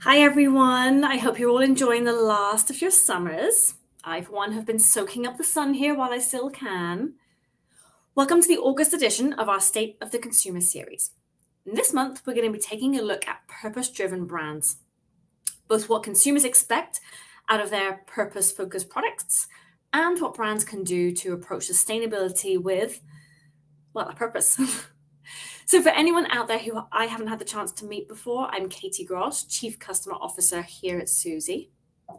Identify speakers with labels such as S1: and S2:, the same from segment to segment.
S1: Hi, everyone. I hope you're all enjoying the last of your summers. I, for one, have been soaking up the sun here while I still can. Welcome to the August edition of our State of the Consumer series. This month, we're going to be taking a look at purpose driven brands, both what consumers expect out of their purpose focused products and what brands can do to approach sustainability with, well, a purpose. So, for anyone out there who I haven't had the chance to meet before, I'm Katie Gross, Chief Customer Officer here at Suzy.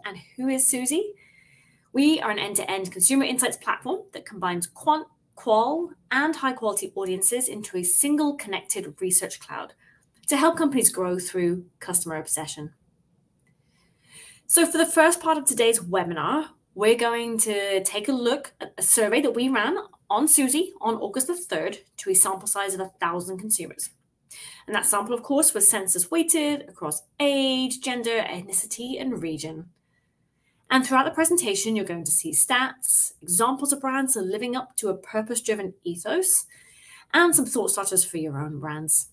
S1: And who is Suzy? We are an end to end consumer insights platform that combines quant, qual, and high quality audiences into a single connected research cloud to help companies grow through customer obsession. So, for the first part of today's webinar, we're going to take a look at a survey that we ran on Suzy on August the 3rd to a sample size of 1,000 consumers. And that sample, of course, was census weighted across age, gender, ethnicity, and region. And throughout the presentation, you're going to see stats, examples of brands that are living up to a purpose driven ethos, and some thought starters for your own brands.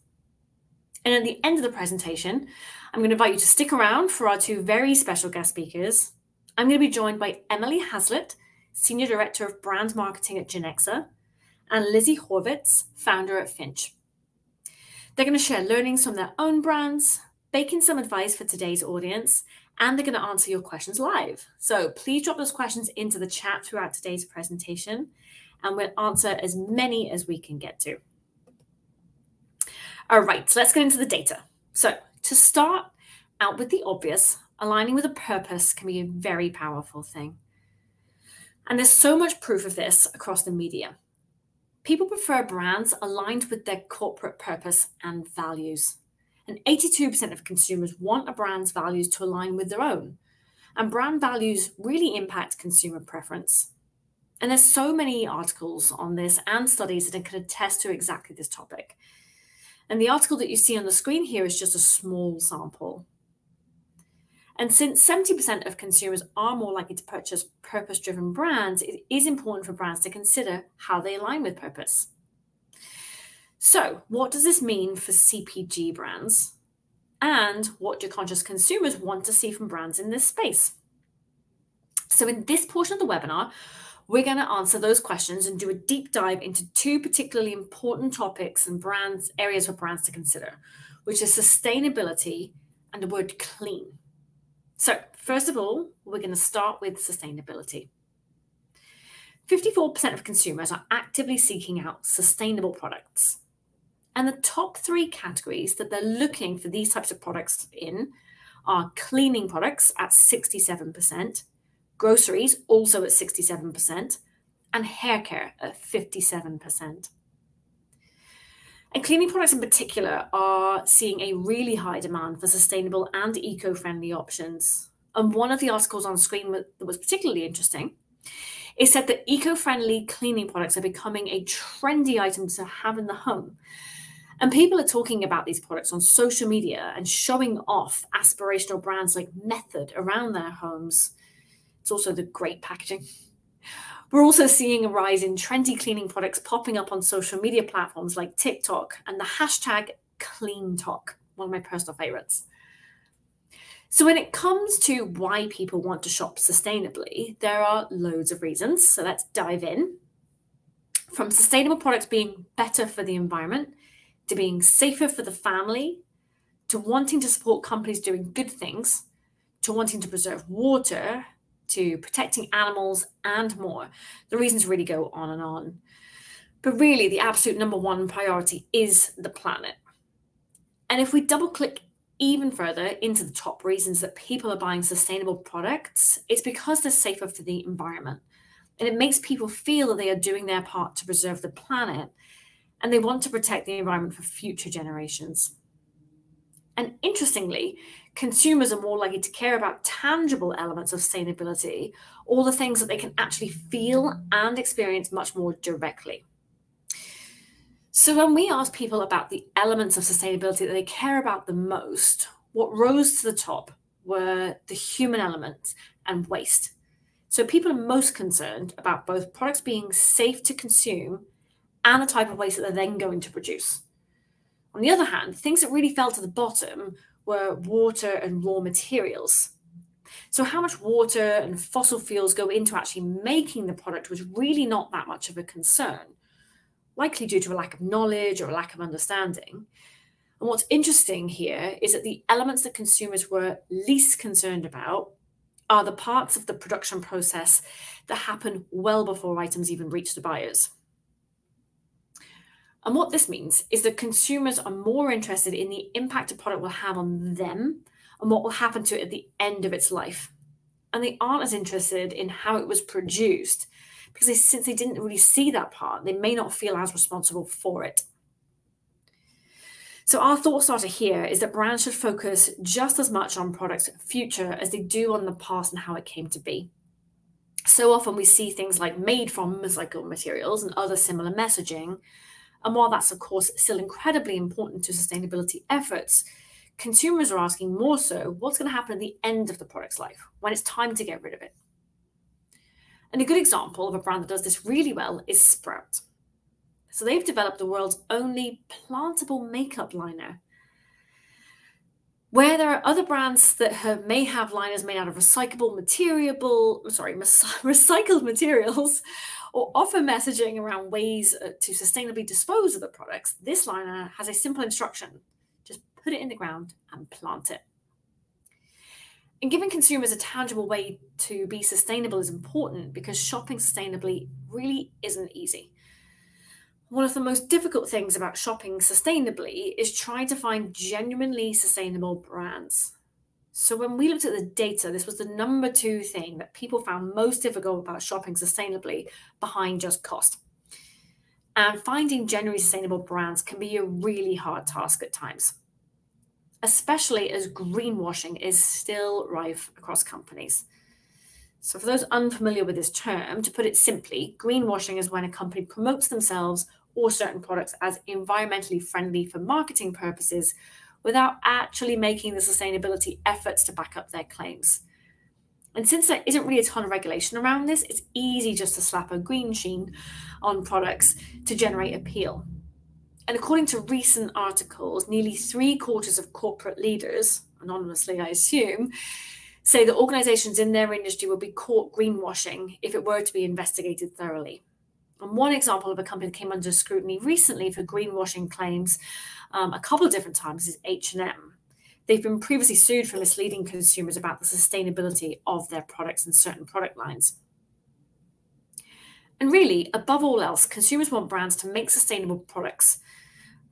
S1: And at the end of the presentation, I'm going to invite you to stick around for our two very special guest speakers. I'm going to be joined by Emily Hazlett, Senior Director of Brand Marketing at Genexa, and Lizzie Horvitz, founder at Finch. They're going to share learnings from their own brands, bake in some advice for today's audience, and they're going to answer your questions live. So please drop those questions into the chat throughout today's presentation, and we'll answer as many as we can get to. All right, so let's get into the data. So to start out with the obvious, aligning with a purpose can be a very powerful thing. And there's so much proof of this across the media. People prefer brands aligned with their corporate purpose and values. And 82% of consumers want a brand's values to align with their own. And brand values really impact consumer preference. And there's so many articles on this and studies that can attest to exactly this topic. And the article that you see on the screen here is just a small sample. And since 70% of consumers are more likely to purchase purpose driven brands, it is important for brands to consider how they align with purpose. So, what does this mean for CPG brands? And what do conscious consumers want to see from brands in this space? So, in this portion of the webinar, we're going to answer those questions and do a deep dive into two particularly important topics and brands areas for brands to consider, which is sustainability and the word clean. So, first of all, we're going to start with sustainability. 54% of consumers are actively seeking out sustainable products. And the top three categories that they're looking for these types of products in are cleaning products at 67%, groceries also at 67%, and hair care at 57%. And cleaning products in particular are seeing a really high demand for sustainable and eco friendly options. And one of the articles on screen that was particularly interesting is said that eco friendly cleaning products are becoming a trendy item to have in the home. And people are talking about these products on social media and showing off aspirational brands like Method around their homes. It's also the great packaging. We're also seeing a rise in trendy cleaning products popping up on social media platforms like TikTok and the hashtag CleanTok, one of my personal favorites. So, when it comes to why people want to shop sustainably, there are loads of reasons. So, let's dive in. From sustainable products being better for the environment, to being safer for the family, to wanting to support companies doing good things, to wanting to preserve water, to protecting animals and more. The reasons really go on and on. But really, the absolute number one priority is the planet. And if we double click even further into the top reasons that people are buying sustainable products, it's because they're safer for the environment. And it makes people feel that they are doing their part to preserve the planet and they want to protect the environment for future generations. And interestingly, consumers are more likely to care about tangible elements of sustainability, all the things that they can actually feel and experience much more directly. So, when we asked people about the elements of sustainability that they care about the most, what rose to the top were the human element and waste. So, people are most concerned about both products being safe to consume and the type of waste that they're then going to produce. On the other hand, things that really fell to the bottom were water and raw materials. So, how much water and fossil fuels go into actually making the product was really not that much of a concern, likely due to a lack of knowledge or a lack of understanding. And what's interesting here is that the elements that consumers were least concerned about are the parts of the production process that happen well before items even reach the buyers. And what this means is that consumers are more interested in the impact a product will have on them and what will happen to it at the end of its life. And they aren't as interested in how it was produced because they, since they didn't really see that part, they may not feel as responsible for it. So our thought starter here is that brands should focus just as much on products' future as they do on the past and how it came to be. So often we see things like made from recycled materials and other similar messaging. And while that's of course still incredibly important to sustainability efforts, consumers are asking more so what's going to happen at the end of the product's life when it's time to get rid of it. And a good example of a brand that does this really well is Sprout. So they've developed the world's only plantable makeup liner. Where there are other brands that have, may have liners made out of recyclable material, sorry, recycled materials, or offer messaging around ways uh, to sustainably dispose of the products, this liner has a simple instruction: just put it in the ground and plant it. And giving consumers a tangible way to be sustainable is important because shopping sustainably really isn't easy. One of the most difficult things about shopping sustainably is trying to find genuinely sustainable brands. So, when we looked at the data, this was the number two thing that people found most difficult about shopping sustainably behind just cost. And finding genuinely sustainable brands can be a really hard task at times, especially as greenwashing is still rife across companies. So, for those unfamiliar with this term, to put it simply, greenwashing is when a company promotes themselves or certain products as environmentally friendly for marketing purposes without actually making the sustainability efforts to back up their claims. And since there isn't really a ton of regulation around this, it's easy just to slap a green sheen on products to generate appeal. And according to recent articles, nearly three quarters of corporate leaders, anonymously, I assume, say that organizations in their industry would be caught greenwashing if it were to be investigated thoroughly. And one example of a company that came under scrutiny recently for greenwashing claims um, a couple of different times is H&M. They've been previously sued for misleading consumers about the sustainability of their products and certain product lines. And really, above all else, consumers want brands to make sustainable products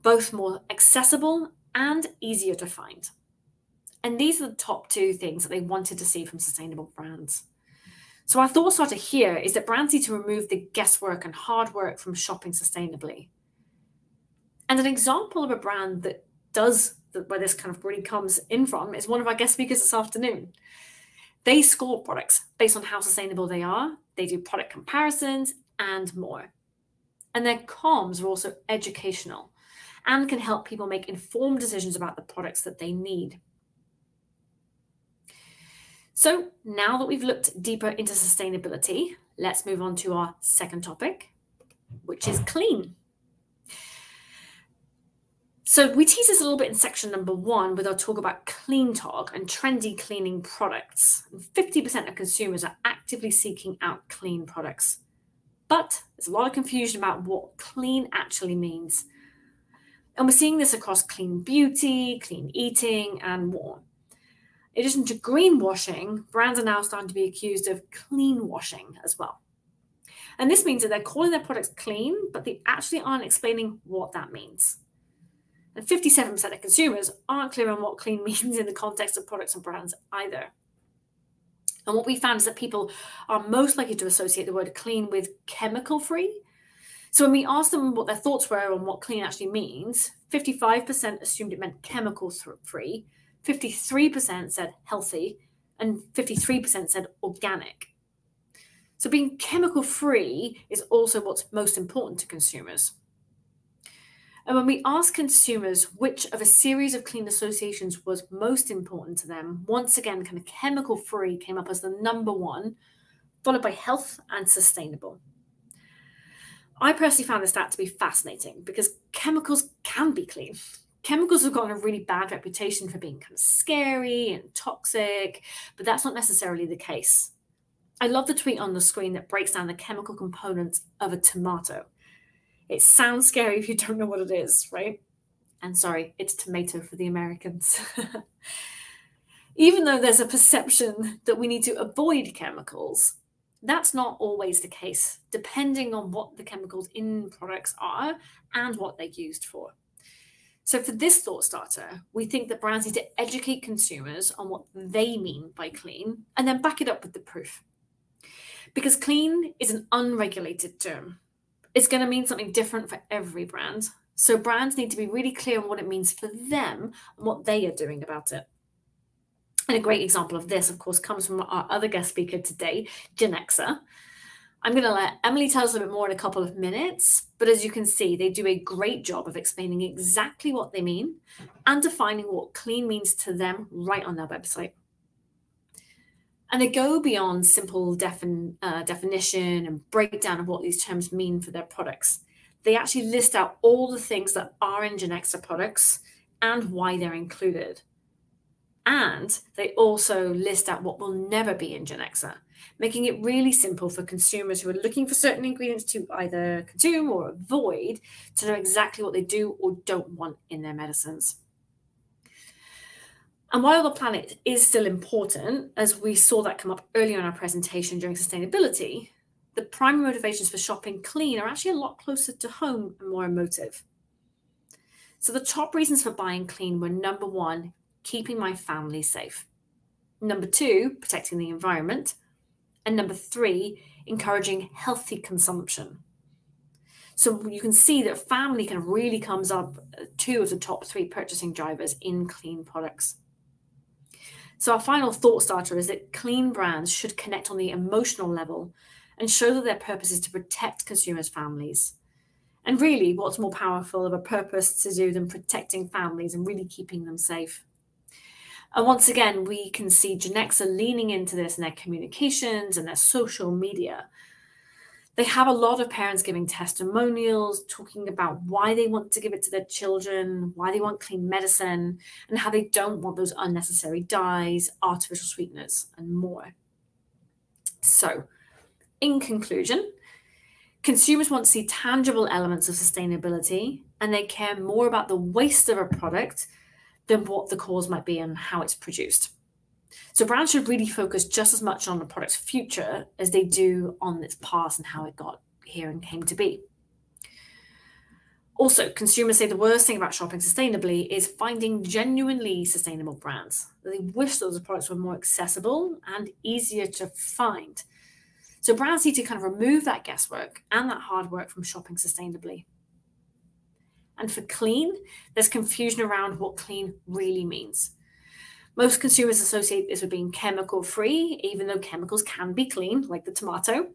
S1: both more accessible and easier to find. And these are the top two things that they wanted to see from sustainable brands. So our thought starter here is that brands need to remove the guesswork and hard work from shopping sustainably. And an example of a brand that does where this kind of really comes in from is one of our guest speakers this afternoon. They score products based on how sustainable they are. They do product comparisons and more. And their comms are also educational and can help people make informed decisions about the products that they need. So now that we've looked deeper into sustainability, let's move on to our second topic, which is clean. So we tease this a little bit in section number one with our talk about CleanTok and trendy cleaning products. 50% of consumers are actively seeking out clean products. But there's a lot of confusion about what clean actually means. And we're seeing this across clean beauty, clean eating, and more. In addition to greenwashing, brands are now starting to be accused of clean washing as well. And this means that they're calling their products clean, but they actually aren't explaining what that means. And 57% of consumers aren't clear on what clean means in the context of products and brands either. And what we found is that people are most likely to associate the word clean with chemical free. So when we asked them what their thoughts were on what clean actually means, 55% assumed it meant chemical free, 53% said healthy, and 53% said organic. So being chemical free is also what's most important to consumers. And when we ask consumers which of a series of clean associations was most important to them, once again, kind of chemical free came up as the number one, followed by health and sustainable. I personally found this stat to be fascinating because chemicals can be clean. Chemicals have gotten a really bad reputation for being kind of scary and toxic, but that's not necessarily the case. I love the tweet on the screen that breaks down the chemical components of a tomato. It sounds scary if you don't know what it is, right? And sorry, it's tomato for the Americans. Even though there's a perception that we need to avoid chemicals, that's not always the case, depending on what the chemicals in products are and what they're used for. So, for this thought starter, we think that brands need to educate consumers on what they mean by clean and then back it up with the proof. Because clean is an unregulated term, it's going to mean something different for every brand. So, brands need to be really clear on what it means for them and what they are doing about it. And a great example of this, of course, comes from our other guest speaker today, Genexa. I'm going to let Emily tell us a bit more in a couple of minutes, but as you can see, they do a great job of explaining exactly what they mean and defining what clean means to them right on their website. And they go beyond simple defin- uh, definition and breakdown of what these terms mean for their products. They actually list out all the things that are in Genexa products and why they're included. And they also list out what will never be in Genexa, making it really simple for consumers who are looking for certain ingredients to either consume or avoid to know exactly what they do or don't want in their medicines. And while the planet is still important, as we saw that come up earlier in our presentation during sustainability, the primary motivations for shopping clean are actually a lot closer to home and more emotive. So the top reasons for buying clean were number one, keeping my family safe. Number two, protecting the environment. And number three, encouraging healthy consumption. So you can see that family kind of really comes up uh, two of the top three purchasing drivers in clean products. So our final thought starter is that clean brands should connect on the emotional level and show that their purpose is to protect consumers' families. And really, what's more powerful of a purpose to do than protecting families and really keeping them safe? And once again, we can see Genexa leaning into this in their communications and their social media. They have a lot of parents giving testimonials, talking about why they want to give it to their children, why they want clean medicine, and how they don't want those unnecessary dyes, artificial sweeteners, and more. So, in conclusion, consumers want to see tangible elements of sustainability and they care more about the waste of a product than what the cause might be and how it's produced. So brands should really focus just as much on the product's future as they do on its past and how it got here and came to be. Also, consumers say the worst thing about shopping sustainably is finding genuinely sustainable brands. They wish those products were more accessible and easier to find. So brands need to kind of remove that guesswork and that hard work from shopping sustainably. And for clean, there's confusion around what clean really means. Most consumers associate this with being chemical free, even though chemicals can be clean, like the tomato.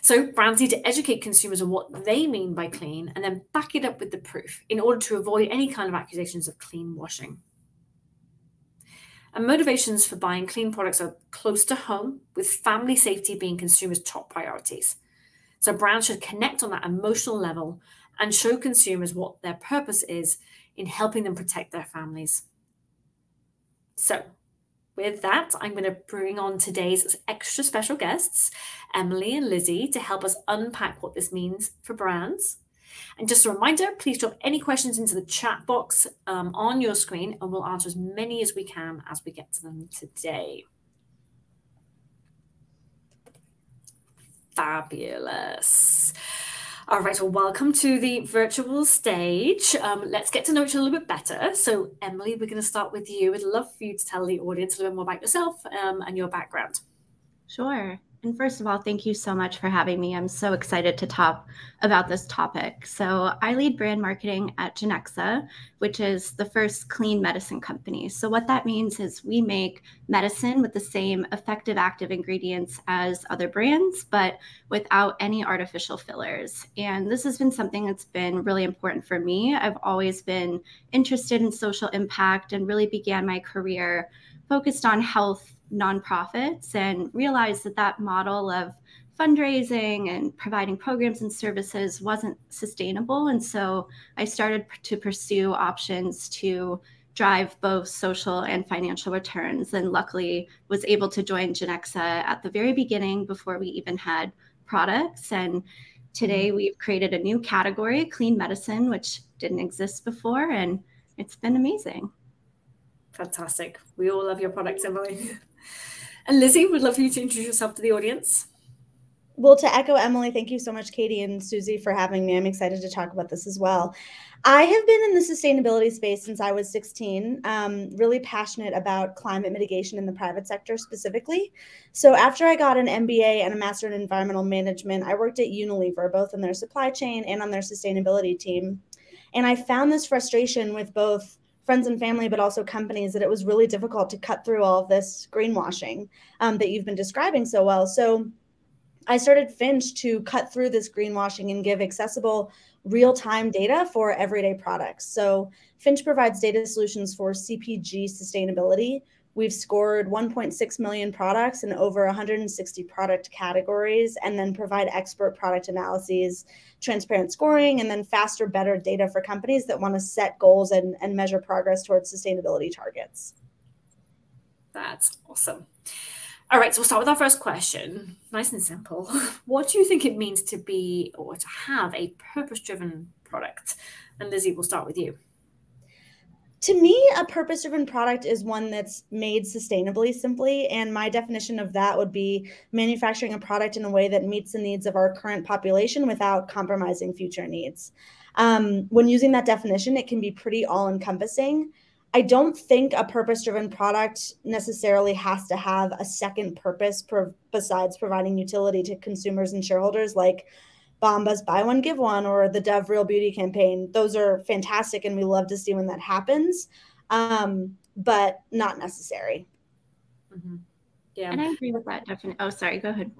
S1: So, brands need to educate consumers on what they mean by clean and then back it up with the proof in order to avoid any kind of accusations of clean washing. And motivations for buying clean products are close to home, with family safety being consumers' top priorities. So, brands should connect on that emotional level and show consumers what their purpose is in helping them protect their families. So, with that, I'm going to bring on today's extra special guests, Emily and Lizzie, to help us unpack what this means for brands. And just a reminder, please drop any questions into the chat box um, on your screen, and we'll answer as many as we can as we get to them today. Fabulous. All right, well, welcome to the virtual stage. Um, let's get to know each other a little bit better. So, Emily, we're going to start with you. I'd love for you to tell the audience a little bit more about yourself um, and your background.
S2: Sure. And first of all, thank you so much for having me. I'm so excited to talk about this topic. So, I lead brand marketing at Genexa, which is the first clean medicine company. So, what that means is we make medicine with the same effective active ingredients as other brands, but without any artificial fillers. And this has been something that's been really important for me. I've always been interested in social impact and really began my career focused on health nonprofits and realized that that model of fundraising and providing programs and services wasn't sustainable. And so I started to pursue options to drive both social and financial returns. And luckily was able to join Genexa at the very beginning before we even had products. And today mm-hmm. we've created a new category, clean medicine, which didn't exist before. And it's been amazing.
S1: Fantastic. We all love your products, Emily. And Lizzie, would love for you to introduce yourself to the audience.
S3: Well, to echo Emily, thank you so much, Katie and Suzy, for having me. I'm excited to talk about this as well. I have been in the sustainability space since I was 16, um, really passionate about climate mitigation in the private sector specifically. So, after I got an MBA and a Master in Environmental Management, I worked at Unilever, both in their supply chain and on their sustainability team. And I found this frustration with both friends and family, but also companies, that it was really difficult to cut through all of this greenwashing um, that you've been describing so well. So, I started Finch to cut through this greenwashing and give accessible real time data for everyday products. So, Finch provides data solutions for CPG sustainability. We've scored 1.6 million products in over 160 product categories, and then provide expert product analyses, transparent scoring, and then faster, better data for companies that want to set goals and, and measure progress towards sustainability targets.
S1: That's awesome. All right, so we'll start with our first question. Nice and simple. What do you think it means to be or to have a purpose driven product? And Lizzie, we'll start with you.
S3: To me, a purpose driven product is one that's made sustainably, simply. And my definition of that would be manufacturing a product in a way that meets the needs of our current population without compromising future needs. Um, when using that definition, it can be pretty all encompassing. I don't think a purpose driven product necessarily has to have a second purpose besides providing utility to consumers and shareholders, like Bombas Buy One Give One or the Dove Real Beauty campaign. Those are fantastic, and we love to see when that happens, um, but not necessary.
S2: Mm-hmm. Yeah, and I agree with that. Definitely. Oh, sorry. Go ahead.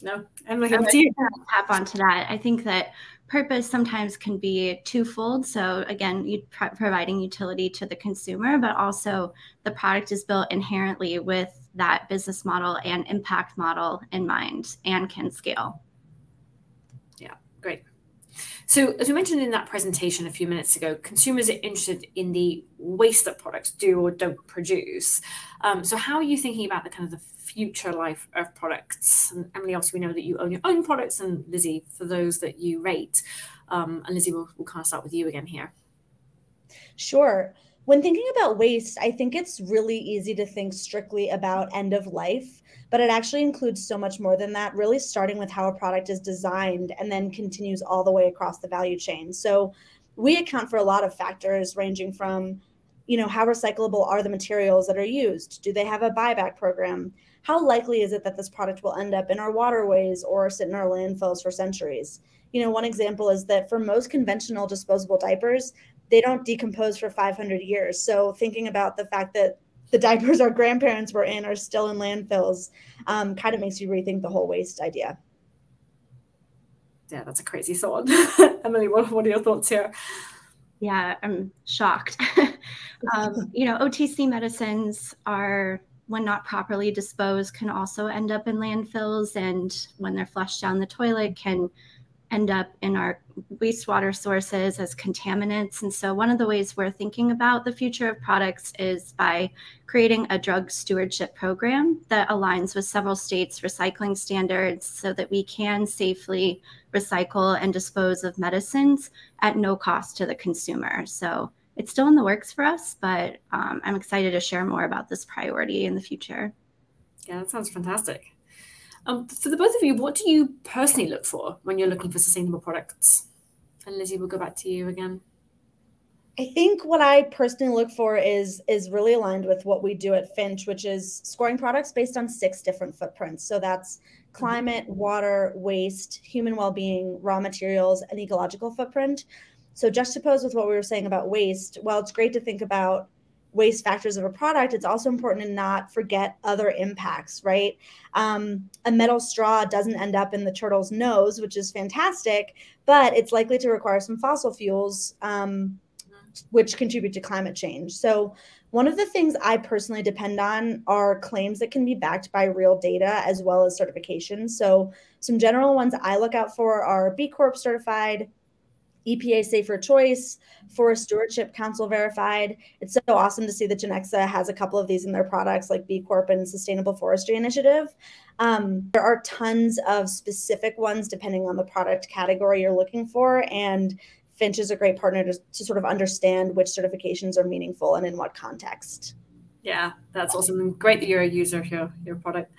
S1: No, I'm looking to you.
S2: Tap onto that. I think that purpose sometimes can be twofold. So again, you providing utility to the consumer, but also the product is built inherently with that business model and impact model in mind and can scale.
S1: So, as we mentioned in that presentation a few minutes ago, consumers are interested in the waste that products do or don't produce. Um, so, how are you thinking about the kind of the future life of products? And Emily, also, we know that you own your own products, and Lizzie, for those that you rate. Um, and Lizzie, we'll, we'll kind of start with you again here.
S3: Sure. When thinking about waste, I think it's really easy to think strictly about end of life, but it actually includes so much more than that, really starting with how a product is designed and then continues all the way across the value chain. So we account for a lot of factors ranging from you know how recyclable are the materials that are used? Do they have a buyback program? How likely is it that this product will end up in our waterways or sit in our landfills for centuries? You know one example is that for most conventional disposable diapers they don't decompose for 500 years. So thinking about the fact that the diapers our grandparents were in are still in landfills um, kind of makes you rethink the whole waste idea.
S1: Yeah, that's a crazy thought. Emily, what, what are your thoughts here?
S2: Yeah, I'm shocked. um, you know, OTC medicines are, when not properly disposed, can also end up in landfills, and when they're flushed down the toilet, can end up in our wastewater sources as contaminants. And so, one of the ways we're thinking about the future of products is by creating a drug stewardship program that aligns with several states' recycling standards so that we can safely recycle and dispose of medicines at no cost to the consumer. So, it's still in the works for us, but um, I'm excited to share more about this priority in the future.
S1: Yeah, that sounds fantastic. Um, for the both of you, what do you personally look for when you're looking for sustainable products? And Lizzie, we'll go back to you again.
S3: I think what I personally look for is is really aligned with what we do at Finch, which is scoring products based on six different footprints. So that's climate, water, waste, human well-being, raw materials, and ecological footprint. So just juxtaposed with what we were saying about waste, while it's great to think about waste factors of a product, it's also important to not forget other impacts, right? Um, a metal straw doesn't end up in the turtle's nose, which is fantastic, but it's likely to require some fossil fuels, um, which contribute to climate change. So One of the things I personally depend on are claims that can be backed by real data as well as certifications. So, some general ones I look out for are B Corp certified, EPA Safer Choice, Forest Stewardship Council verified. It's so awesome to see that Genexa has a couple of these in their products, like B Corp and Sustainable Forestry Initiative. Um, there are tons of specific ones depending on the product category you're looking for. And Finch is a great partner to, to sort of understand which certifications are meaningful and in what context.
S1: Yeah, that's awesome. Great that you're a user of your, your product.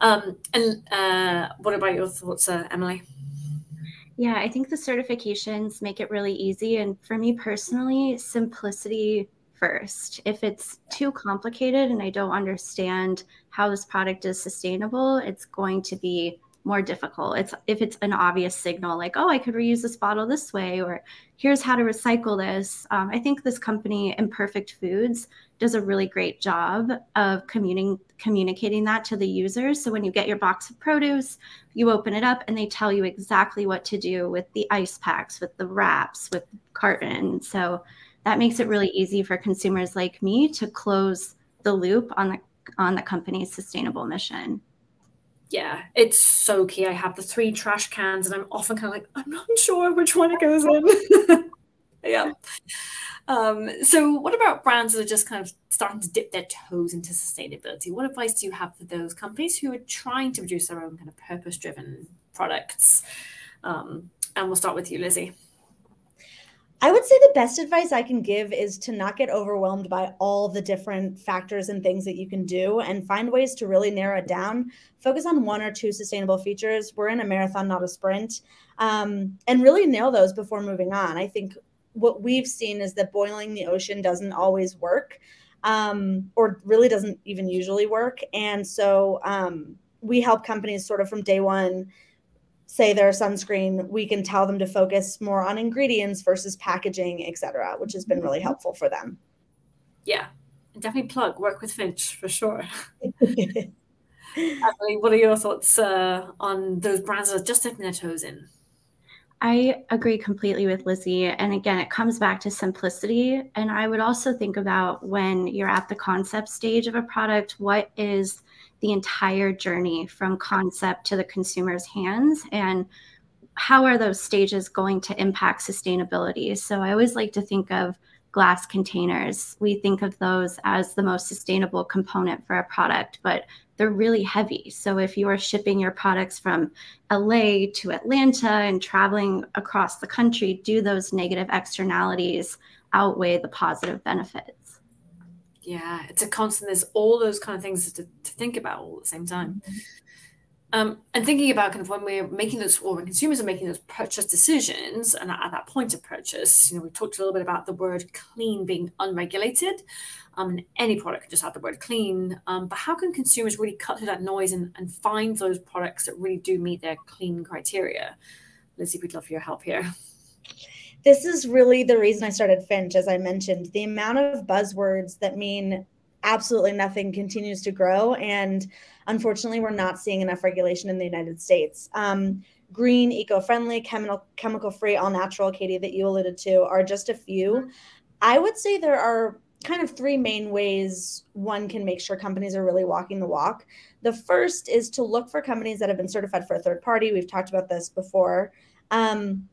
S1: Um, and uh, what about your thoughts, uh, Emily?
S2: Yeah, I think the certifications make it really easy. And for me personally, simplicity first. If it's too complicated and I don't understand how this product is sustainable, it's going to be more difficult. It's if it's an obvious signal like, oh, I could reuse this bottle this way, or here's how to recycle this. Um, I think this company, Imperfect Foods, does a really great job of communi- communicating that to the users. So when you get your box of produce, you open it up and they tell you exactly what to do with the ice packs, with the wraps, with carton. So that makes it really easy for consumers like me to close the loop on the on the company's sustainable mission
S1: yeah, it's so key. I have the three trash cans, and I'm often kind of like, I'm not sure which one it goes in. yeah. Um, so, what about brands that are just kind of starting to dip their toes into sustainability? What advice do you have for those companies who are trying to produce their own kind of purpose driven products? Um, and we'll start with you, Lizzie.
S3: I would say the best advice I can give is to not get overwhelmed by all the different factors and things that you can do and find ways to really narrow it down. Focus on one or two sustainable features. We're in a marathon, not a sprint, um, and really nail those before moving on. I think what we've seen is that boiling the ocean doesn't always work um, or really doesn't even usually work. And so um, we help companies sort of from day one say their sunscreen, we can tell them to focus more on ingredients versus packaging, etc., which has been really mm-hmm. helpful for them.
S1: Yeah, definitely plug work with Finch for sure. Emily, what are your thoughts uh, on those brands that are just dipping their toes in?
S2: I agree completely with Lizzie. And again, it comes back to simplicity. And I would also think about when you're at the concept stage of a product, what is the entire journey from concept to the consumer's hands and how are those stages going to impact sustainability so i always like to think of glass containers. We think of those as the most sustainable component for a product but they're really heavy. So if you are shipping your products from la to atlanta and traveling across the country do those negative externalities outweigh the positive benefits?
S1: Yeah it's a constant there's all those kind of things to, to think about all at the same time. Mm-hmm. Um, and thinking about kind of when we're making those or when consumers are making those purchase decisions and at, that point of purchase you know we talked a little bit about the word clean being unregulated um, and any product can just have the word clean um, but how can consumers really cut through that noise and, and find those products that really do meet their clean criteria lizzie we'd love your help here
S3: this is really the reason I started Finch, as I mentioned. The amount of buzzwords that mean absolutely nothing continues to grow. And unfortunately, we're not seeing enough regulation in the United States. Um, green, eco friendly, chemical, chemical free, all natural, Katie, that you alluded to, are just a few. I would say there are kind of three main ways one can make sure companies are really walking the walk. The first is to look for companies that have been certified for a third party. We've talked about this before. Um,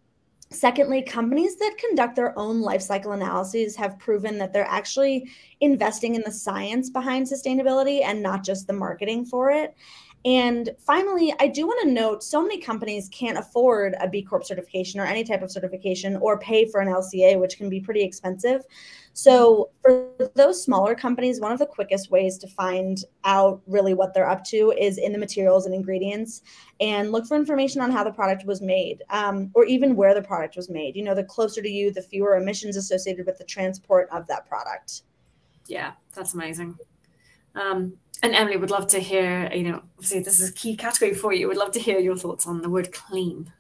S3: Secondly, companies that conduct their own life cycle analyses have proven that they're actually investing in the science behind sustainability and not just the marketing for it. And finally, I do want to note so many companies can't afford a B Corp certification or any type of certification or pay for an LCA, which can be pretty expensive. So, for those smaller companies, one of the quickest ways to find out really what they're up to is in the materials and ingredients and look for information on how the product was made um, or even where the product was made. You know, the closer to you, the fewer emissions associated with the transport of that product.
S1: Yeah, that's amazing. Um, and Emily would love to hear, you know, obviously this is a key category for you. Would love to hear your thoughts on the word clean.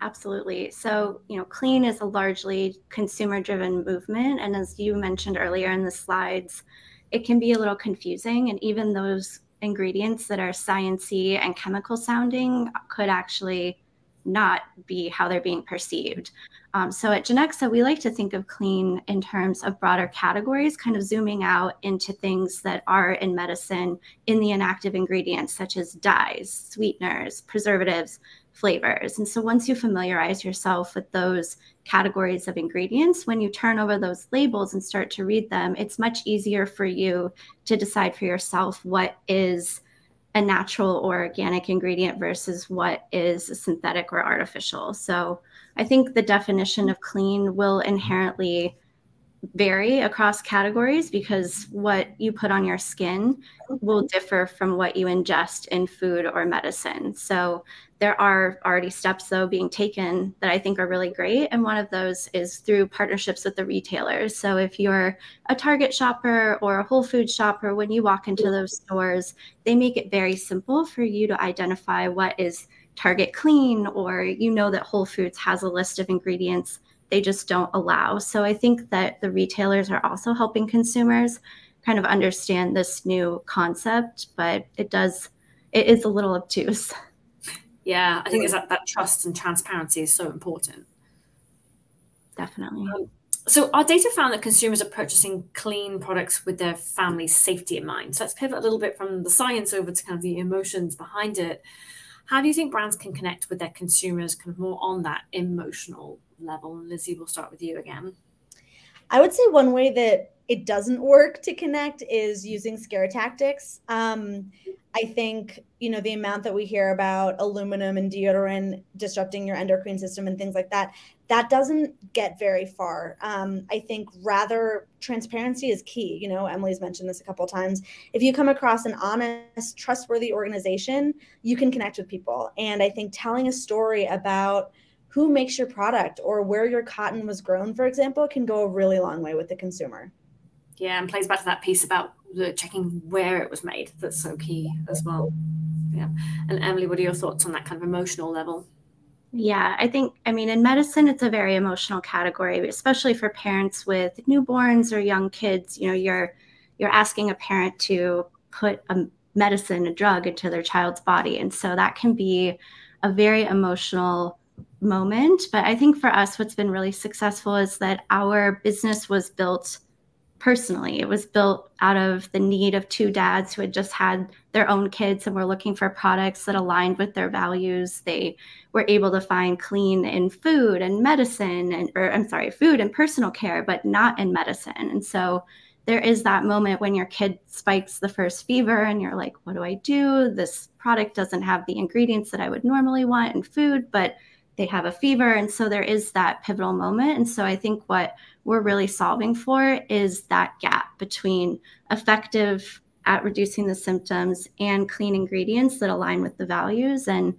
S2: Absolutely. So, you know, clean is a largely consumer driven movement. And as you mentioned earlier in the slides, it can be a little confusing. And even those ingredients that are sciency and chemical sounding could actually not be how they're being perceived. Um, so at Genexa, we like to think of clean in terms of broader categories, kind of zooming out into things that are in medicine in the inactive ingredients, such as dyes, sweeteners, preservatives, flavors. And so once you familiarize yourself with those categories of ingredients, when you turn over those labels and start to read them, it's much easier for you to decide for yourself what is a natural or organic ingredient versus what is a synthetic or artificial. So I think the definition of clean will inherently vary across categories because what you put on your skin will differ from what you ingest in food or medicine. So there are already steps though being taken that I think are really great and one of those is through partnerships with the retailers. So if you're a Target shopper or a Whole Foods shopper when you walk into those stores, they make it very simple for you to identify what is Target clean or you know that Whole Foods has a list of ingredients they just don't allow. So I think that the retailers are also helping consumers kind of understand this new concept, but it does, it is a little obtuse.
S1: Yeah, I think it's that, that trust and transparency is so important.
S2: Definitely.
S1: Um, so our data found that consumers are purchasing clean products with their family's safety in mind. So let's pivot a little bit from the science over to kind of the emotions behind it. How do you think brands can connect with their consumers kind of more on that emotional level? Lizzie, we'll start with you again.
S3: I would say one way that it doesn't work to connect is using scare tactics. Um, I think you know the amount that we hear about aluminum and deodorant disrupting your endocrine system and things like that. That doesn't get very far. Um, I think rather transparency is key. You know, Emily's mentioned this a couple times. If you come across an honest, trustworthy organization, you can connect with people. And I think telling a story about who makes your product or where your cotton was grown, for example, can go a really long way with the consumer.
S1: Yeah, and plays back to that piece about checking where it was made. That's so key as well. Yeah. And Emily, what are your thoughts on that kind of emotional level?
S2: Yeah, I think, I mean, in medicine, it's a very emotional category, especially for parents with newborns or young kids. You know, you're you're asking a parent to put a medicine, a drug into their child's body. And so that can be a very emotional moment. But I think for us, what's been really successful is that our business was built personally. It was built out of the need of two dads who had just had their own kids and were looking for products that aligned with their values. They were able to find clean in food and medicine and or I'm sorry, food and personal care, but not in medicine. And so there is that moment when your kid spikes the first fever and you're like, what do I do? This product doesn't have the ingredients that I would normally want in food, but they have a fever. And so there is that pivotal moment. And so I think what we're really solving for is that gap between effective at reducing the symptoms and clean ingredients that align with the values. And,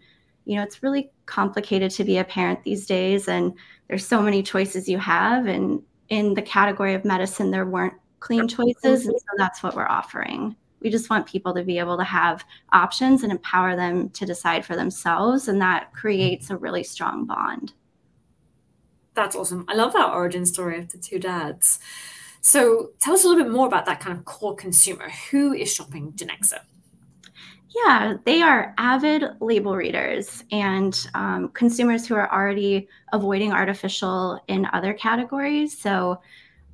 S2: you know, it's really complicated to be a parent these days. And there's so many choices you have. And in the category of medicine, there weren't clean choices. And so that's what we're offering. We just want people to be able to have options and empower them to decide for themselves. And that creates a really strong bond.
S1: That's awesome. I love that origin story of the two dads. So tell us a little bit more about that kind of core consumer. Who is shopping Genexa?
S2: Yeah, they are avid label readers and um, consumers who are already avoiding artificial in other categories. So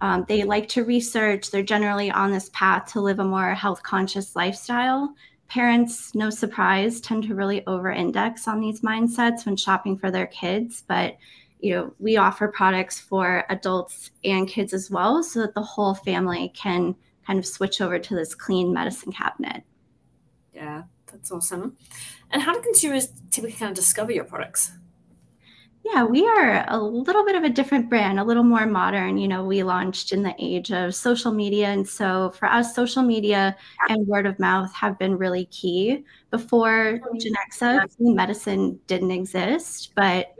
S2: um, they like to research. They're generally on this path to live a more health conscious lifestyle. Parents, no surprise, tend to really over index on these mindsets when shopping for their kids. But you know, we offer products for adults and kids as well so that the whole family can kind of switch over to this clean medicine cabinet.
S1: Yeah, that's awesome. And how do consumers typically kind of discover your products?
S2: Yeah, we are a little bit of a different brand, a little more modern. You know, we launched in the age of social media. And so for us, social media and word of mouth have been really key. Before Genexa, medicine didn't exist, but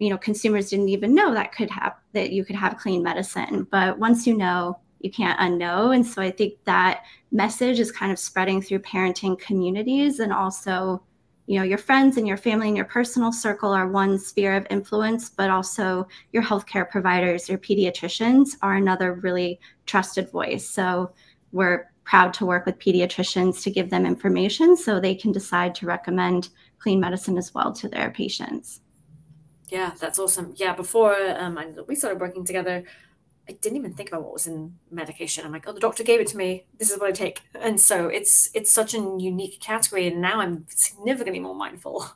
S2: you know, consumers didn't even know that could have that you could have clean medicine. But once you know, you can't unknow. And so I think that message is kind of spreading through parenting communities and also you know your friends and your family and your personal circle are one sphere of influence but also your healthcare providers your pediatricians are another really trusted voice so we're proud to work with pediatricians to give them information so they can decide to recommend clean medicine as well to their patients
S1: Yeah, that's awesome. Yeah, before um, we started working together, I didn't even think about what was in medication. I'm like, oh, the doctor gave it to me. This is what I take. And so it's it's such a unique category, and now I'm significantly more mindful.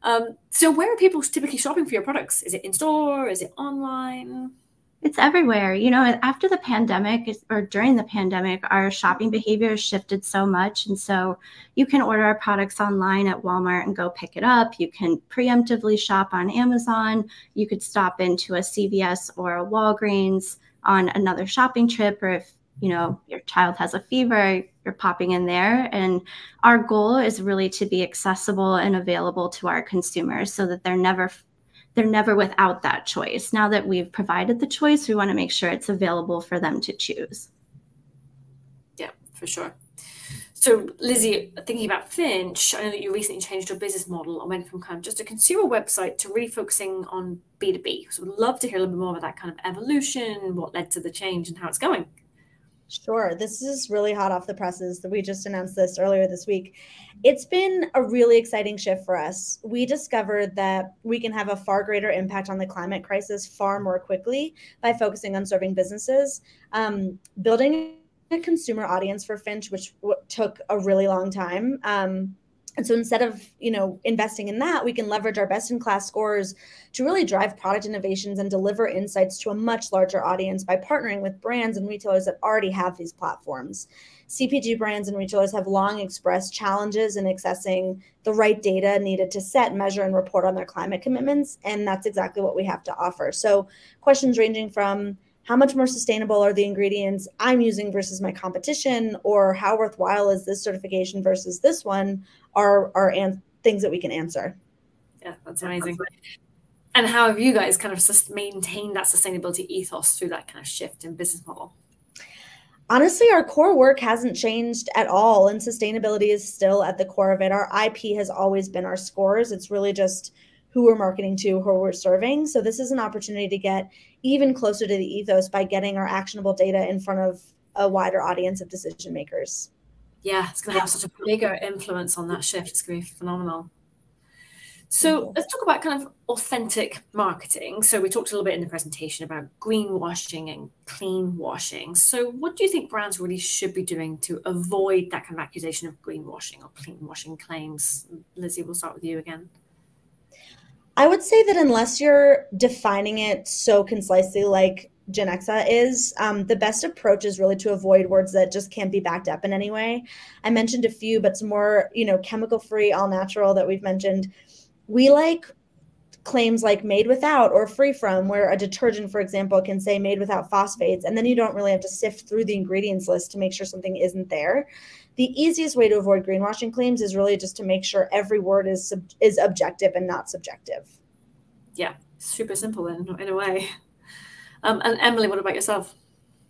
S1: Um, so where are people typically shopping for your products? Is it in store? Is it online?
S2: It's everywhere. You know, after the pandemic or during the pandemic, our shopping behavior shifted so much. And so you can order our products online at Walmart and go pick it up. You can preemptively shop on Amazon. You could stop into a CVS or a Walgreens on another shopping trip. Or if, you know, your child has a fever, you're popping in there. And our goal is really to be accessible and available to our consumers so that they're never they're never without that choice. Now that we've provided the choice, we want to make sure it's available for them to choose.
S1: Yeah, for sure. So, Lizzie, thinking about Finch, I know that you recently changed your business model and went from kind of just a consumer website to really focusing on B2B. So, we'd love to hear a little bit more about that kind of evolution, what led to the change, and how it's going.
S3: Sure. This is really hot off the presses. We just announced this earlier this week. It's been a really exciting shift for us. We discovered that we can have a far greater impact on the climate crisis far more quickly by focusing on serving businesses. Um, building a consumer audience for Finch, which took a really long time. Um, and so instead of, you know, investing in that, we can leverage our best in class scores to really drive product innovations and deliver insights to a much larger audience by partnering with brands and retailers that already have these platforms. CPG brands and retailers have long expressed challenges in accessing the right data needed to set, measure, and report on their climate commitments. And that's exactly what we have to offer. So, questions ranging from how much more sustainable are the ingredients I'm using versus my competition, or how worthwhile is this certification versus this one, are are an- things that we can answer.
S1: Yeah, that's amazing. And how have you guys kind of maintained that sustainability ethos through that kind of shift in business model?
S3: Honestly, our core work hasn't changed at all, and sustainability is still at the core of it. Our IP has always been our scores. It's really just who we're marketing to, who we're serving. So this is an opportunity to get even closer to the ethos by getting our actionable data in front of a wider audience of decision makers.
S1: Yeah, it's going to have such a bigger influence on that shift. It's going to be phenomenal. So let's talk about kind of authentic marketing. So we talked a little bit in the presentation about greenwashing and clean washing. So what do you think brands really should be doing to avoid that kind of accusation of greenwashing or clean washing claims? Lizzie, we'll start with you again.
S3: I would say that unless you're defining it so concisely, like Genexa is, um, the best approach is really to avoid words that just can't be backed up in any way. I mentioned a few, but some more, you know, chemical free, all natural that we've mentioned. We like claims like made without or free from, where a detergent, for example, can say made without phosphates, and then you don't really have to sift through the ingredients list to make sure something isn't there the easiest way to avoid greenwashing claims is really just to make sure every word is sub- is objective and not subjective.
S1: Yeah, super simple in, in a way. Um, and Emily, what about yourself?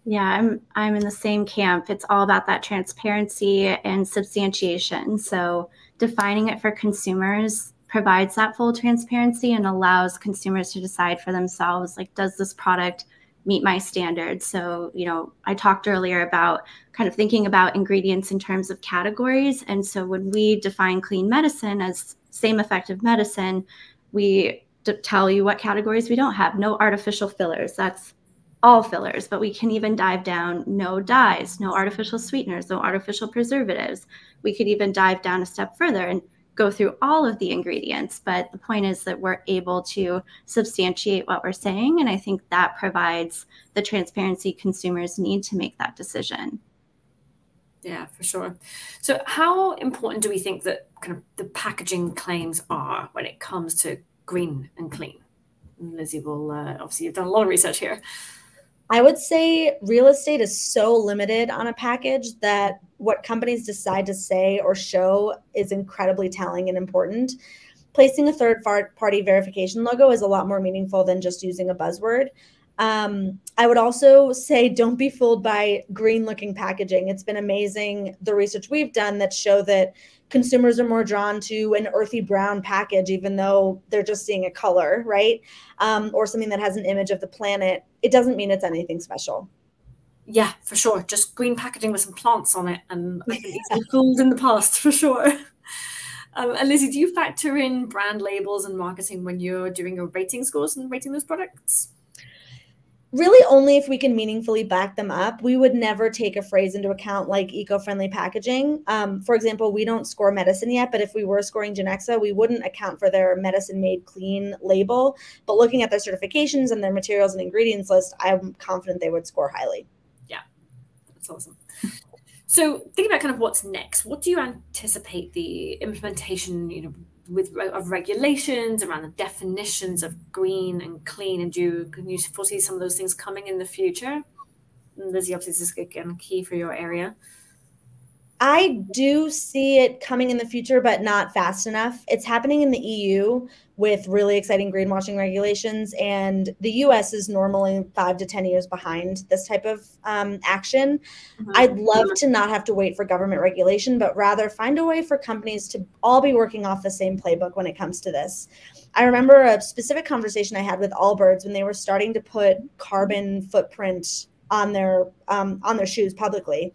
S2: Yeah, I'm I'm in the same camp. It's all about that transparency and substantiation. So defining it for consumers provides that full transparency and allows consumers to decide for themselves like does this product meet my standards. So, you know, I talked earlier about kind of thinking about ingredients in terms of categories. And so when we define clean medicine as same effective medicine, we tell you what categories we don't have. No artificial fillers. That's all fillers, but we can even dive down no dyes, no artificial sweeteners, no artificial preservatives. We could even dive down a step further and go through all of the ingredients, but the point is that we're able to substantiate what we're saying. And I think that provides the transparency consumers need to make that decision.
S1: Yeah, for sure. So, how important do we think that kind of the packaging claims are when it comes to green and clean? Lizzie will uh, obviously you've done a lot of research here.
S3: I would say real estate is so limited on a package that what companies decide to say or show is incredibly telling and important. Placing a third party verification logo is a lot more meaningful than just using a buzzword. Um, I would also say don't be fooled by green looking packaging. It's been amazing the research we've done that show that consumers are more drawn to an earthy brown package, even though they're just seeing a color, right? Um, or something that has an image of the planet. It doesn't mean it's anything special.
S1: Yeah, for sure. Just green packaging with some plants on it, and I've been fooled in the past for sure. Um, and Lizzie, do you factor in brand labels and marketing when you're doing your rating scores and rating those products?
S3: Really only if we can meaningfully back them up. We would never take a phrase into account like eco-friendly packaging. Um, for example, we don't score medicine yet, but if we were scoring Genexa, we wouldn't account for their medicine made clean label. But looking at their certifications and their materials and ingredients list, I'm confident they would score highly.
S1: Yeah, that's awesome. So thinking about kind of what's next, what do you anticipate the implementation, you know, with of regulations around the definitions of green and clean, and do you, can you foresee some of those things coming in the future? Lizzie, obviously, this is again key for your area.
S3: I do see it coming in the future, but not fast enough. It's happening in the EU with really exciting greenwashing regulations, and the US is normally five to 10 years behind this type of um, action. Mm-hmm. I'd love to not have to wait for government regulation, but rather find a way for companies to all be working off the same playbook when it comes to this. I remember a specific conversation I had with Allbirds when they were starting to put carbon footprint on their um, on their shoes publicly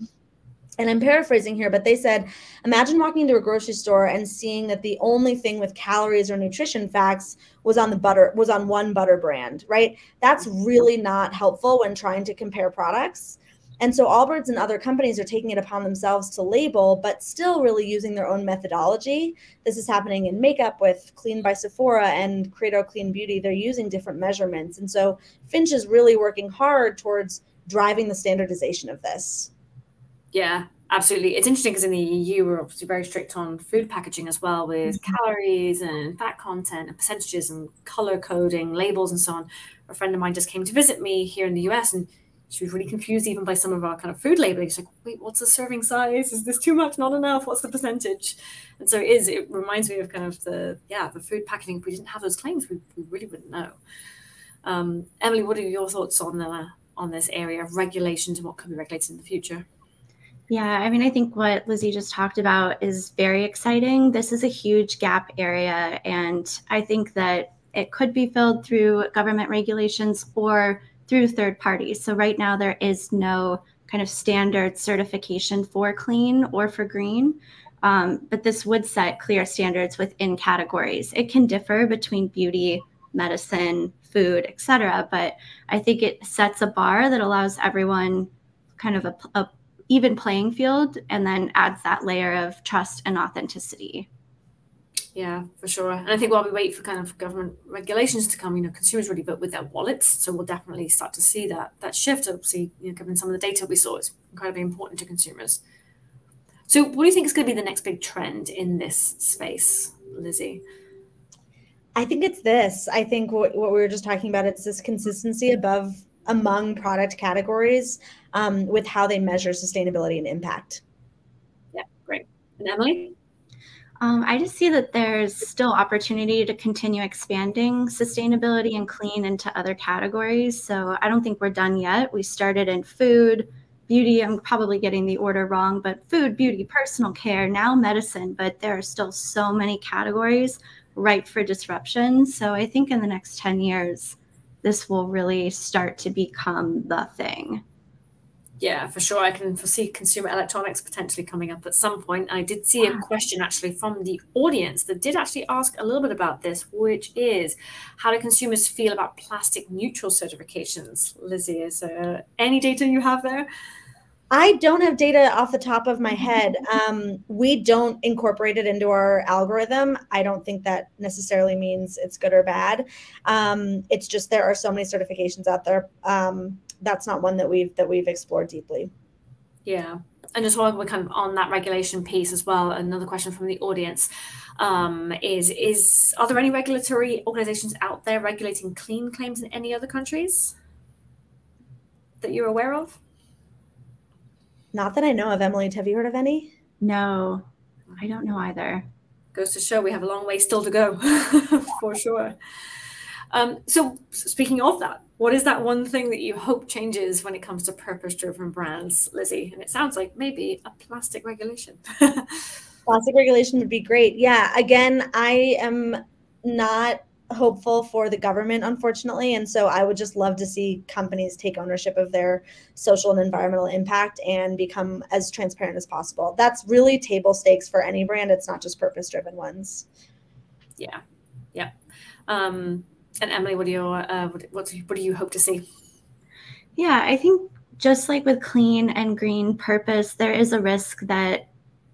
S3: and I'm paraphrasing here, but they said, imagine walking into a grocery store and seeing that the only thing with calories or nutrition facts was on the butter, was on one butter brand, right? That's mm-hmm. really not helpful when trying to compare products. And so Allbirds and other companies are taking it upon themselves to label, but still really using their own methodology. This is happening in makeup with Clean by Sephora and Credo Clean Beauty. They're using different measurements. And so Finch is really working hard towards driving the standardization of this.
S1: Yeah, absolutely. It's interesting because in the EU, we're obviously very strict on food packaging as well, with mm-hmm. calories and fat content and percentages and color coding, labels, and so on. A friend of mine just came to visit me here in the US and she was really confused even by some of our kind of food labeling. She's like, wait, what's the serving size? Is this too much? Not enough? What's the percentage? And so it is, it reminds me of kind of the, yeah, the food packaging. If we didn't have those claims, we, we really wouldn't know. Um, Emily, what are your thoughts on the, on this area of regulations and what could be regulated in the future?
S2: Yeah, I mean, I think what Lizzie just talked about is very exciting. This is a huge gap area, and I think that it could be filled through government regulations or through third parties. So, right now, there is no kind of standard certification for clean or for green. Um, but this would set clear standards within categories. It can differ between beauty, medicine, food, etc. But I think it sets a bar that allows everyone kind of a, a even playing field and then adds that layer of trust and authenticity.
S1: Yeah, for sure. And I think while we wait for kind of government regulations to come, you know, consumers really vote with their wallets. So we'll definitely start to see that that shift. Obviously, you know, given some of the data we saw, it's incredibly important to consumers. So what do you think is going to be the next big trend in this space, Lizzie?
S3: I think it's this. I think what, what we were just talking about, it's this consistency above among product categories um, with how they measure sustainability and impact.
S1: Yeah, great. And Emily?
S2: Um, I just see that there's still opportunity to continue expanding sustainability and clean into other categories. So I don't think we're done yet. We started in food, beauty. I'm probably getting the order wrong, but food, beauty, personal care, now medicine. But there are still so many categories ripe for disruption. So I think in the next 10 years, this will really start to become the thing.
S1: Yeah, for sure. I can foresee consumer electronics potentially coming up at some point. I did see a question actually from the audience that did actually ask a little bit about this, which is how do consumers feel about plastic neutral certifications? Lizzie, is there any data you have there?
S3: I don't have data off the top of my head. Um, we don't incorporate it into our algorithm. I don't think that necessarily means it's good or bad. Um, it's just there are so many certifications out there. Um, that's not one that we've that we've explored deeply.
S1: Yeah, and just while we're kind of on that regulation piece as well, another question from the audience um, is: is are there any regulatory organisations out there regulating clean claims in any other countries that you're aware of?
S3: Not that I know of, Emily. Have you heard of any?
S2: No, I don't know either.
S1: Goes to show we have a long way still to go, for sure. Um, so, speaking of that, what is that one thing that you hope changes when it comes to purpose driven brands, Lizzie? And it sounds like maybe a plastic regulation.
S3: plastic regulation would be great. Yeah. Again, I am not hopeful for the government, unfortunately. And so I would just love to see companies take ownership of their social and environmental impact and become as transparent as possible. That's really table stakes for any brand. It's not just purpose driven ones.
S1: Yeah. Yeah. Um, and Emily, what do you uh, what, what do you hope to see?
S2: Yeah, I think just like with clean and green purpose, there is a risk that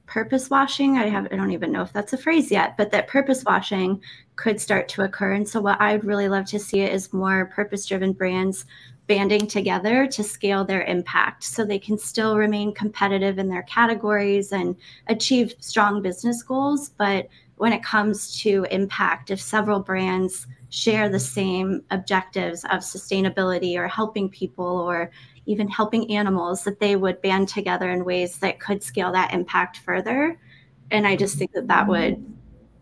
S2: purpose washing, I have I don't even know if that's a phrase yet, but that purpose washing could start to occur. And so what I would really love to see is more purpose driven brands banding together to scale their impact so they can still remain competitive in their categories and achieve strong business goals. But when it comes to impact, if several brands share the same objectives of sustainability or helping people or even helping animals, that they would band together in ways that could scale that impact further. And I just think that that would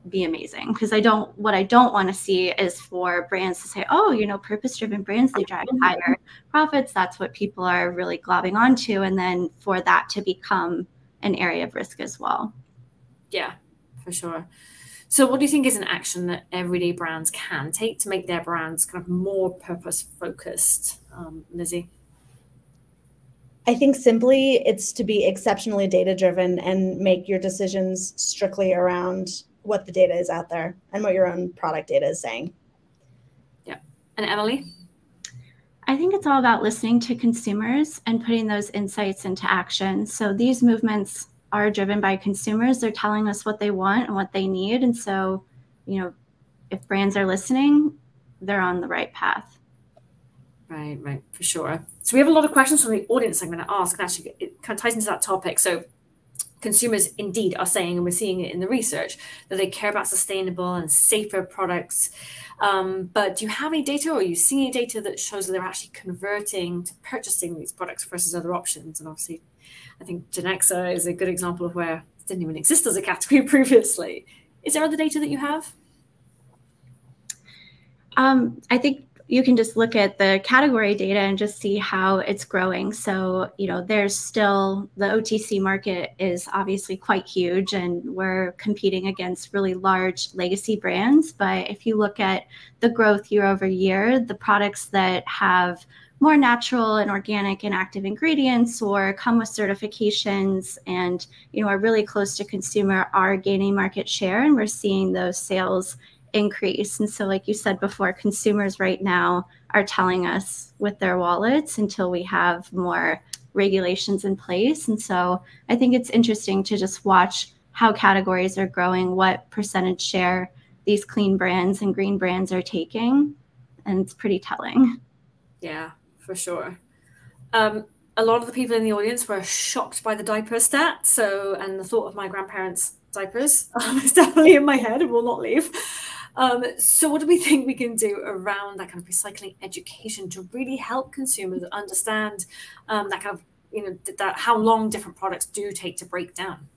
S2: be amazing because I don't, what I don't want to see is for brands to say, oh, you know, purpose driven brands, they drive mm-hmm. higher profits. That's what people are really globbing onto. And then for that to become an area of risk as well.
S1: Yeah, for sure. So, what do you think is an action that everyday brands can take to make their brands kind of more purpose focused, um, Lizzie?
S3: I think simply it's to be exceptionally data driven and make your decisions strictly around what the data is out there and what your own product data is saying.
S1: Yeah. And Emily?
S2: I think it's all about listening to consumers and putting those insights into action. So these movements are driven by consumers. They're telling us what they want and what they need. And so, you know, if brands are listening, they're on the right path.
S1: Right, right, for sure. So we have a lot of questions from the audience I'm going to ask, and actually it kind of ties into that topic. So consumers indeed are saying, and we're seeing it in the research, that they care about sustainable and safer products. Um, but do you have any data or are you seeing any data that shows that they're actually converting to purchasing these products versus other options? And obviously I think Genexa is a good example of where it didn't even exist as a category previously. Is there other data that you have?
S2: Um, I think you can just look at the category data and just see how it's growing. So, you know, there's still the OTC market is obviously quite huge and we're competing against really large legacy brands. But if you look at the growth year over year, the products that have more natural and organic and active ingredients or come with certifications. And you know are really close to consumer are gaining market share and we're seeing those sales increase. And so like you said before consumers right now are telling us with their wallets until we have more regulations in place. And so i think it's interesting to just watch how categories are growing what percentage share these clean brands and green brands are taking. And it's pretty telling.
S1: Yeah for sure. Um, a lot of the people in the audience were shocked by the diaper stat. So, and the thought of my grandparents' diapers is definitely in my head and will not leave. Um, so, what do we think we can do around that kind of recycling education to really help consumers understand um, that kind of, you know, that how long different products do take to break down?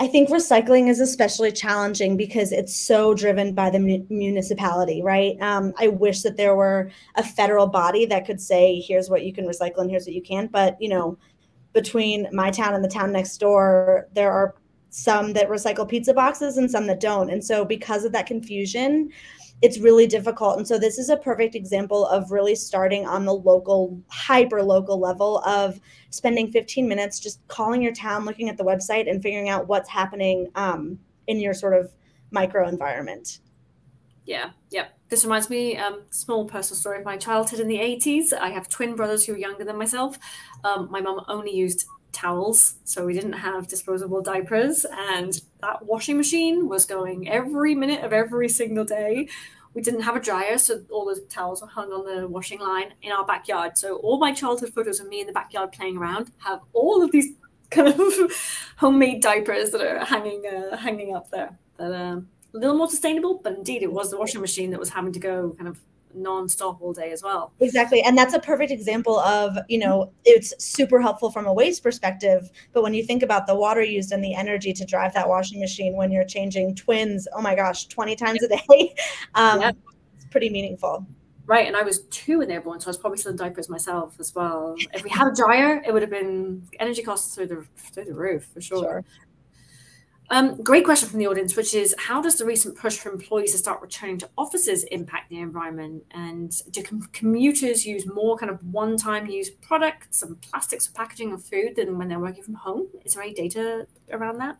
S3: I think recycling is especially challenging because it's so driven by the municipality, right? Um, I wish that there were a federal body that could say, here's what you can recycle and here's what you can't. But, you know, between my town and the town next door, there are some that recycle pizza boxes and some that don't. And so, because of that confusion, it's really difficult. And so this is a perfect example of really starting on the local, hyper local level of spending 15 minutes just calling your town, looking at the website, and figuring out what's happening um, in your sort of micro environment.
S1: Yeah, yeah. This reminds me, um, small personal story of my childhood in the 80s. I have twin brothers who are younger than myself. Um, my mum only used towels, so we didn't have disposable diapers, and that washing machine was going every minute of every single day. We didn't have a dryer, so all the towels were hung on the washing line in our backyard. So all my childhood photos of me in the backyard playing around have all of these kind of homemade diapers that are hanging uh, hanging up there. That um, a little more sustainable, but indeed it was the washing machine that was having to go kind of non-stop all day as well
S3: exactly and that's a perfect example of you know it's super helpful from a waste perspective but when you think about the water used and the energy to drive that washing machine when you're changing twins oh my gosh 20 times a day um, yep. it's pretty meaningful
S1: right and i was two when they were born so i was probably still in diapers myself as well if we had a dryer it would have been energy costs through the through the roof for sure. sure. Um, great question from the audience, which is how does the recent push for employees to start returning to offices impact the environment? And do com- commuters use more kind of one time use products and plastics for packaging of food than when they're working from home? Is there any data around that?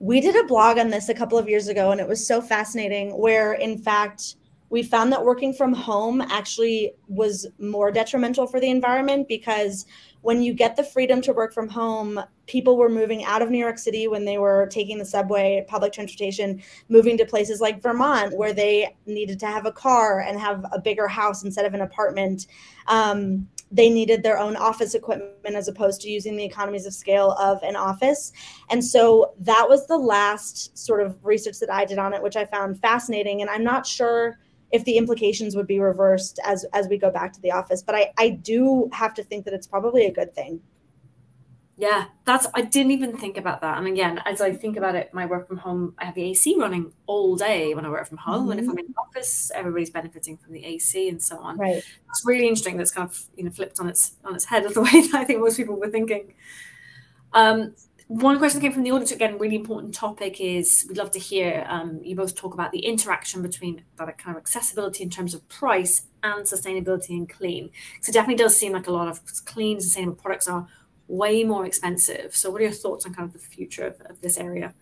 S3: We did a blog on this a couple of years ago, and it was so fascinating. Where, in fact, we found that working from home actually was more detrimental for the environment because when you get the freedom to work from home, people were moving out of New York City when they were taking the subway, public transportation, moving to places like Vermont where they needed to have a car and have a bigger house instead of an apartment. Um, they needed their own office equipment as opposed to using the economies of scale of an office. And so that was the last sort of research that I did on it, which I found fascinating. And I'm not sure if the implications would be reversed as as we go back to the office. But i i do have to think that it's probably a good thing.
S1: Yeah that's i didn't even think about that. And again as i think about it my work from home i have the ac running all day when i work from home. Mm-hmm. and if mm-hmm. i'm in the office everybody's benefiting from the ac and so on.
S3: Right.
S1: It's really interesting that's kind of you know flipped on its on its head of the way that i think most people were thinking. Um one question came from the audience again really important topic is we'd love to hear um, you both talk about the interaction between that kind of accessibility in terms of price and sustainability and clean. So it definitely does seem like a lot of clean sustainable products are way more expensive. So what are your thoughts on kind of the future of, of this area?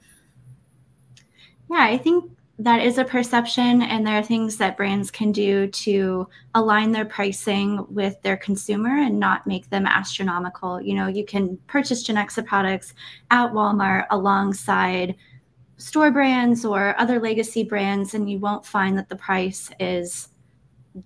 S2: Yeah i think that is a perception and there are things that brands can do to align their pricing with their consumer and not make them astronomical. You know you can purchase genexa products at walmart alongside store brands or other legacy brands and you won't find that the price is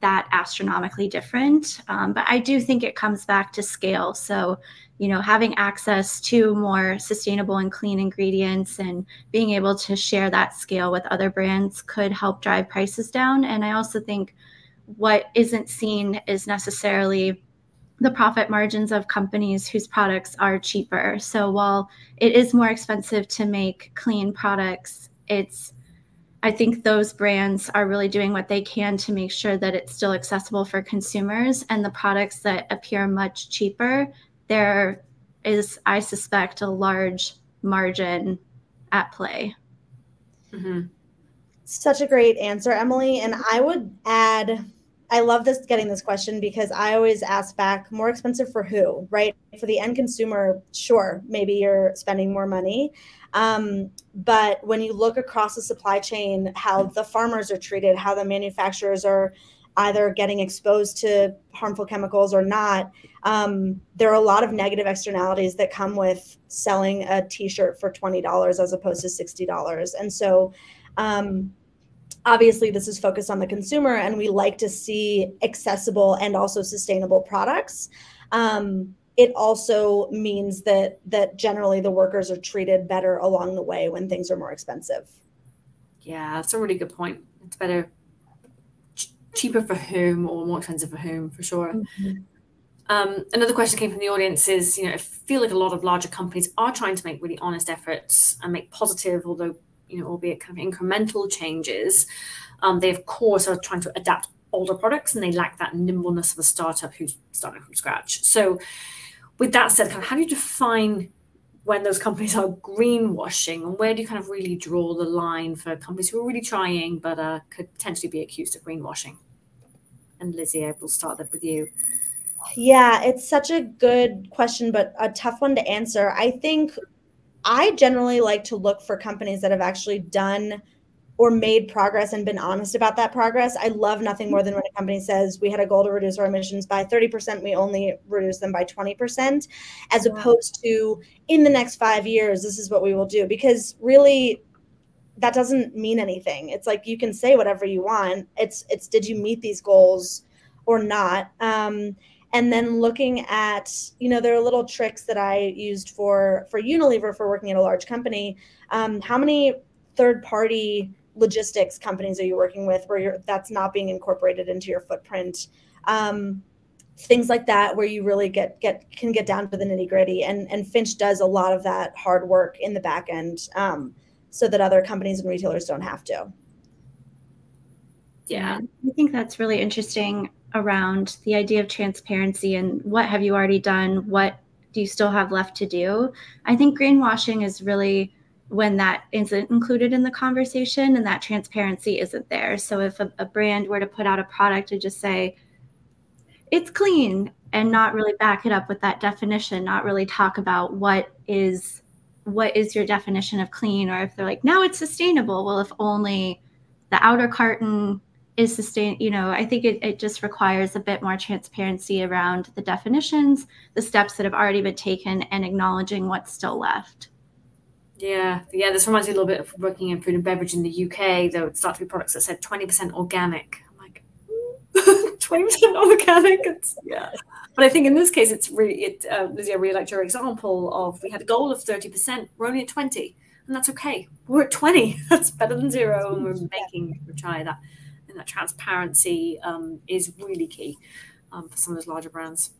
S2: that astronomically different. Um, but i do think it comes back to scale. So you know having access to more sustainable and clean ingredients and being able to share that scale with other brands could help drive prices down. And i also think what isn't seen is necessarily the profit margins of companies whose products are cheaper. So while it is more expensive to make clean products it's I think those brands are really doing what they can to make sure that it's still accessible for consumers and the products that appear much cheaper there is, I suspect, a large margin at play.
S3: Mm-hmm. Such a great answer, Emily. And I would add, I love this getting this question because I always ask back more expensive for who, right? For the end consumer, sure, maybe you're spending more money. Um, but when you look across the supply chain, how the farmers are treated, how the manufacturers are either getting exposed to harmful chemicals or not, um, there are a lot of negative externalities that come with selling a t-shirt for $20 as opposed to $60 and so um, obviously this is focused on the consumer and we like to see accessible and also sustainable products. Um, it also means that that generally the workers are treated better along the way when things are more expensive.
S1: Yeah that's a really good point. It's better cheaper for whom or more expensive for whom for sure mm-hmm. Um, another question came from the audience is, you know, I feel like a lot of larger companies are trying to make really honest efforts and make positive, although, you know, albeit kind of incremental changes. Um, they, of course, are trying to adapt older products and they lack that nimbleness of a startup who's starting from scratch. So, with that said, kind of how do you define when those companies are greenwashing and where do you kind of really draw the line for companies who are really trying but uh, could potentially be accused of greenwashing? And Lizzie, I will start that with you.
S3: Yeah, it's such a good question, but a tough one to answer. I think I generally like to look for companies that have actually done or made progress and been honest about that progress. I love nothing more than when a company says we had a goal to reduce our emissions by 30%, we only reduce them by 20%, as opposed to in the next five years, this is what we will do. Because really, that doesn't mean anything. It's like you can say whatever you want. It's it's did you meet these goals or not? Um, and then looking at you know there are little tricks that i used for for unilever for working at a large company um, how many third party logistics companies are you working with where that's not being incorporated into your footprint um, things like that where you really get get can get down to the nitty gritty and and finch does a lot of that hard work in the back end um, so that other companies and retailers don't have to
S2: yeah i think that's really interesting around the idea of transparency and what have you already done? What do you still have left to do? I think greenwashing is really when that isn't included in the conversation and that transparency isn't there. So if a, a, brand were to put out a product and just say, it's clean and not really back it up with that definition, not really talk about what is what is your definition of clean, or if they're like, now it's sustainable. Well, if only the outer carton is sustain, you know, I think it, it just requires a bit more transparency around the definitions, the steps that have already been taken, and acknowledging what's still left.
S1: Yeah, yeah. This reminds me a little bit of working in food and beverage in the UK. There would start to be products that said twenty percent organic. I'm like, twenty percent organic. It's, yeah. But I think in this case, it's really it. Uh, Lizzie, I really liked your example of we had a goal of thirty percent. We're only at twenty, and that's okay. We're at twenty. That's better than zero, and we're making we're trying that. And that transparency um, is really key um, for some of those larger brands.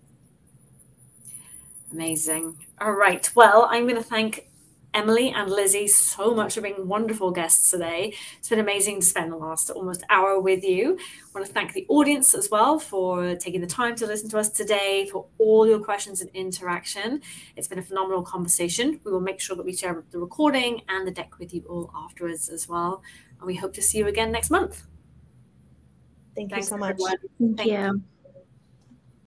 S1: Amazing. All right. Well, I'm going to thank Emily and Lizzie so much for being wonderful guests today. It's been amazing to spend the last almost hour with you. I want to thank the audience as well for taking the time to listen to us today, for all your questions and interaction. It's been a phenomenal conversation. We will make sure that we share the recording and the deck with you all afterwards as well. And we hope to see you again next month.
S3: Thank Thanks you so much.
S2: Thank, Thank you. you.